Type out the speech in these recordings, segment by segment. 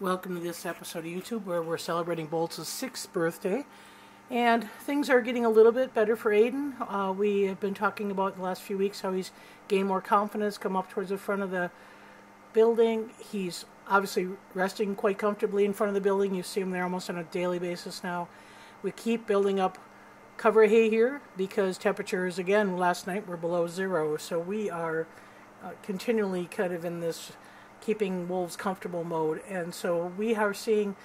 Welcome to this episode of YouTube where we're celebrating Boltz's sixth birthday. And things are getting a little bit better for Aiden. Uh, we have been talking about the last few weeks how he's gained more confidence, come up towards the front of the building. He's obviously resting quite comfortably in front of the building. You see him there almost on a daily basis now. We keep building up cover hay here because temperatures, again, last night were below zero. So we are uh, continually kind of in this keeping wolves comfortable mode. And so we are seeing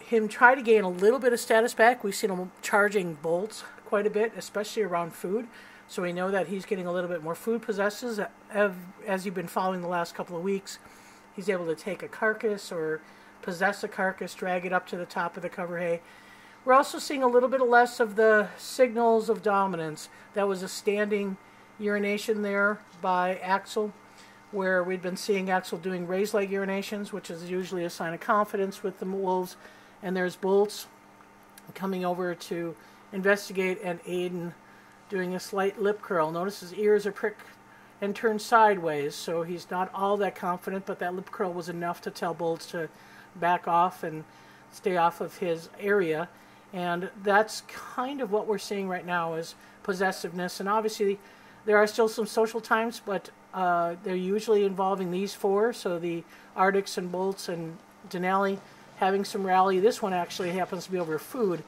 him try to gain a little bit of status back. We've seen him charging Boltz quite a bit, especially around food. So we know that he's getting a little bit more food possesses. As you've been following the last couple of weeks, he's able to take a carcass or possess a carcass, drag it up to the top of the cover hay. We're also seeing a little bit less of the signals of dominance. That was a standing urination there by Axel where we'd been seeing Axel doing raised leg urinations, which is usually a sign of confidence with the wolves. And there's Boltz coming over to investigate, and Aiden doing a slight lip curl. Notice his ears are pricked and turned sideways, so he's not all that confident, but that lip curl was enough to tell Boltz to back off and stay off of his area. And that's kind of what we're seeing right now is possessiveness. And obviously, there are still some social times, but uh, they're usually involving these four, so the Arctics and Boltz and Denali having some rally. This one actually happens to be over food.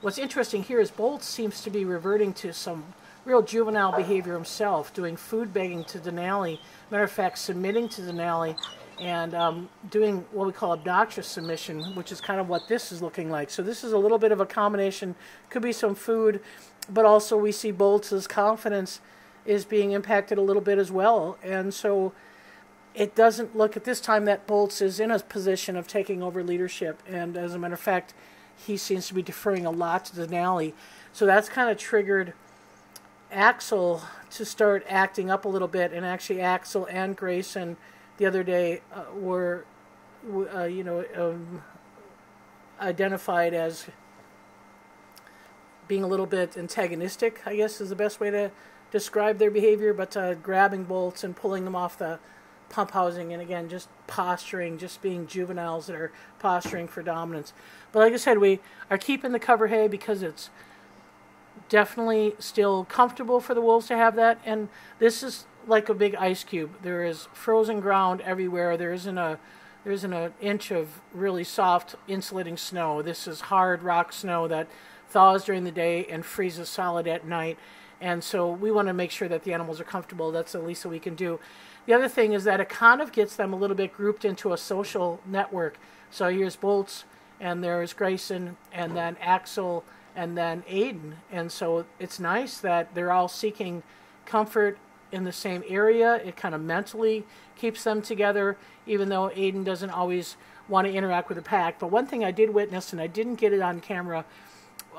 What's interesting here is Boltz seems to be reverting to some real juvenile behavior himself, doing food begging to Denali. Matter of fact, submitting to Denali and um, doing what we call obnoxious submission, which is kind of what this is looking like. So this is a little bit of a combination. Could be some food, but also we see Boltz' confidence is being impacted a little bit as well. And so it doesn't look at this time that Boltz is in a position of taking over leadership. And as a matter of fact, he seems to be deferring a lot to Denali. So that's kind of triggered Axel to start acting up a little bit. And actually, Axel and Grayson the other day uh, were, uh, you know, um, identified as being a little bit antagonistic, I guess is the best way to describe their behavior, but uh, grabbing Boltz and pulling them off the pump housing, and again, just posturing, just being juveniles that are posturing for dominance. But like I said, we are keeping the cover hay because it's definitely still comfortable for the wolves to have that, and this is like a big ice cube. There is frozen ground everywhere. There isn't a there isn't an inch of really soft insulating snow. This is hard rock snow that thaws during the day and freezes solid at night. And so we want to make sure that the animals are comfortable. That's the least that we can do. The other thing is that it kind of gets them a little bit grouped into a social network. So here's Boltz, and there's Grayson, and then Axel, and then Aiden. And so it's nice that they're all seeking comfort in the same area. It kind of mentally keeps them together, even though Aiden doesn't always want to interact with the pack. But one thing I did witness, and I didn't get it on camera,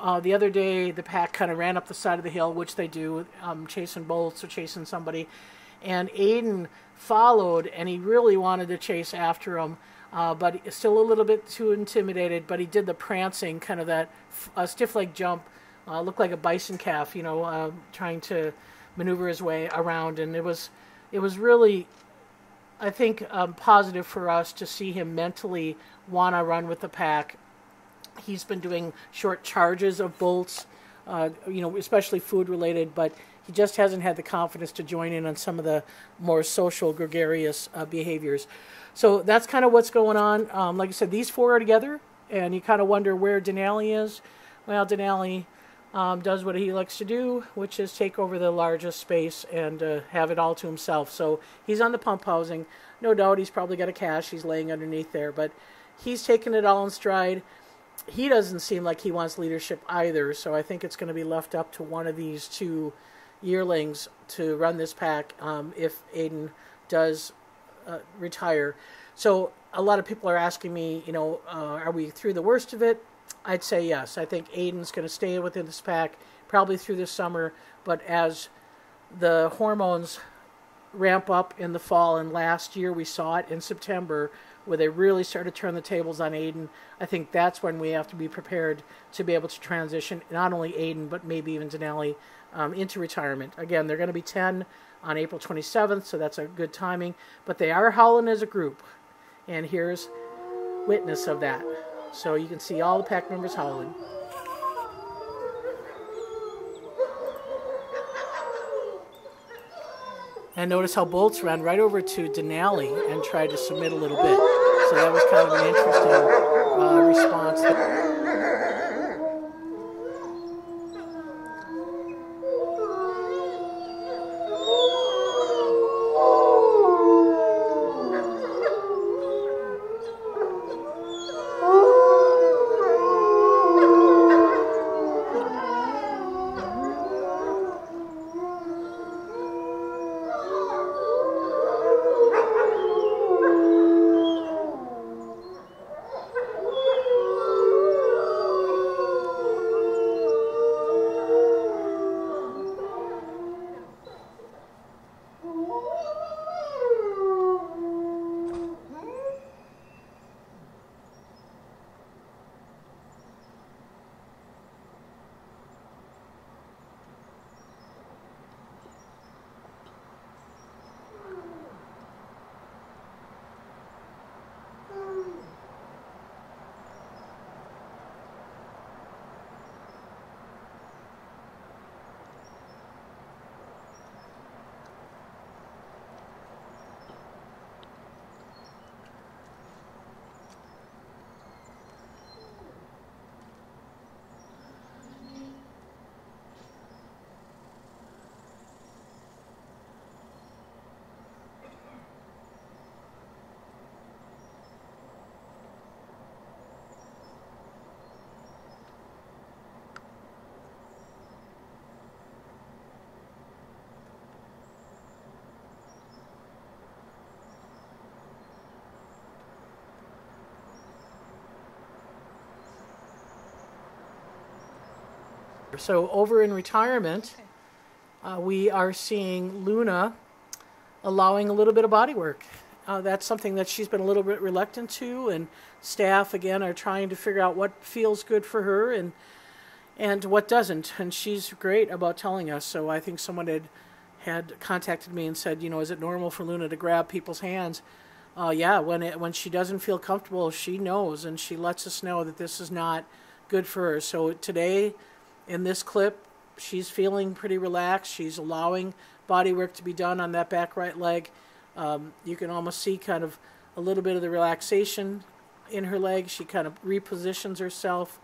uh, the other day, the pack kind of ran up the side of the hill, which they do, um, chasing Boltz or chasing somebody. And Aiden followed, and he really wanted to chase after him, uh, but still a little bit too intimidated. But he did the prancing, kind of that uh, stiff leg jump, uh, looked like a bison calf, you know, uh, trying to maneuver his way around. And it was, it was really, I think, um, positive for us to see him mentally want to run with the pack He's been doing short charges of Boltz, uh, you know, especially food related, but he just hasn't had the confidence to join in on some of the more social, gregarious uh, behaviors. So that's kind of what's going on. Um, like I said, these four are together, and you kind of wonder where Denali is. Well, Denali um, does what he likes to do, which is take over the largest space and uh, have it all to himself. So he's on the pump housing. No doubt he's probably got a cache he's laying underneath there, but he's taking it all in stride he doesn't seem like he wants leadership either, so I think it's going to be left up to one of these two yearlings to run this pack um, if Aiden does uh, retire. So a lot of people are asking me, you know, uh, are we through the worst of it? I'd say yes. I think Aiden's going to stay within this pack probably through this summer, but as the hormones ramp up in the fall, and last year we saw it in September where they really start to turn the tables on Aiden, I think that's when we have to be prepared to be able to transition not only Aiden, but maybe even Denali um, into retirement. Again, they're going to be 10 on April 27th, so that's a good timing. But they are howling as a group. And here's witness of that. So you can see all the pack members howling. And notice how Boltz ran right over to Denali and tried to submit a little bit. So that was kind of an interesting uh, response. So over in retirement, uh, we are seeing Luna allowing a little bit of body work. Uh, that's something that she's been a little bit reluctant to, and staff again are trying to figure out what feels good for her and and what doesn't. And she's great about telling us. So I think someone had had contacted me and said, you know, is it normal for Luna to grab people's hands? Uh, yeah, when it when she doesn't feel comfortable, she knows and she lets us know that this is not good for her. So today in this clip, she's feeling pretty relaxed. She's allowing body work to be done on that back right leg. Um, you can almost see kind of a little bit of the relaxation in her leg. She kind of repositions herself,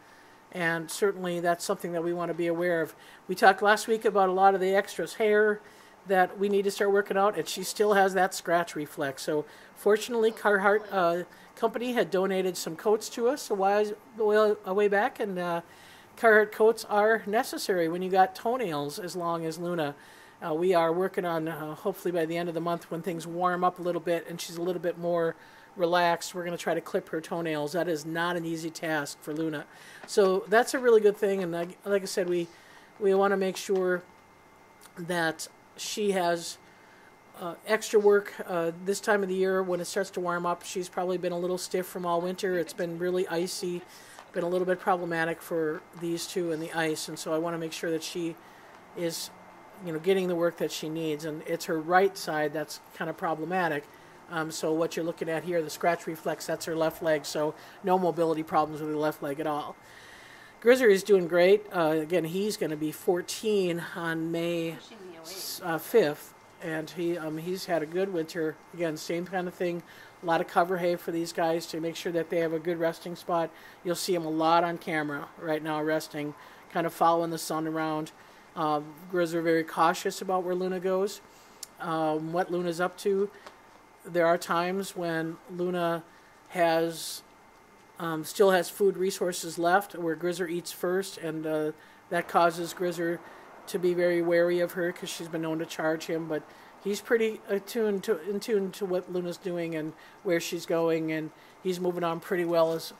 and certainly that's something that we want to be aware of. We talked last week about a lot of the extras hair that we need to start working out, and she still has that scratch reflex. So, fortunately, Carhartt uh, Company had donated some coats to us a while a way back, and uh, Carhartt coats are necessary when you got toenails as long as Luna. Uh, we are working on uh, hopefully by the end of the month when things warm up a little bit and she's a little bit more relaxed, we're going to try to clip her toenails. That is not an easy task for Luna. So that's a really good thing. And like, like I said, we we want to make sure that she has uh, extra work uh, this time of the year when it starts to warm up. She's probably been a little stiff from all winter. It's been really icy been a little bit problematic for these two in the ice, and so I want to make sure that she is, you know, getting the work that she needs. And it's her right side that's kind of problematic. Um, so what you're looking at here, the scratch reflex, that's her left leg. So no mobility problems with her left leg at all. Grizzer is doing great. Uh, again, he's going to be 14 on May uh, 5th, and he um, he's had a good winter. Again, same kind of thing a lot of cover hay for these guys to make sure that they have a good resting spot. You'll see them a lot on camera right now resting, kind of following the sun around. Grizz are very cautious about where Luna goes, um, what Luna's up to. There are times when Luna has um, still has food resources left where Grizzer eats first, and uh, that causes Grizzer to be very wary of her because she's been known to charge him. But he's pretty uh, attuned to in tune to what Luna's doing and where she's going, and he's moving on pretty well as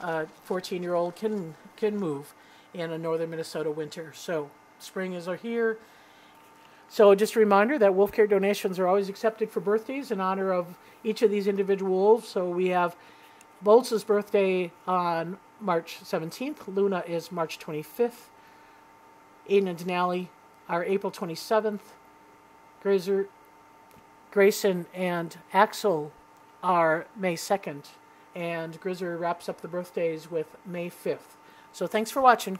a 14 year old can can move in a northern Minnesota winter. So spring is here. So just a reminder that wolf care donations are always accepted for birthdays in honor of each of these individual wolves. So we have Boltz' birthday on March 17th. Luna is March 25th. Aiden and Denali are April 27th. Grazer, Grayson and Axel are May 2nd, and Grizzer wraps up the birthdays with May 5th. So thanks for watching.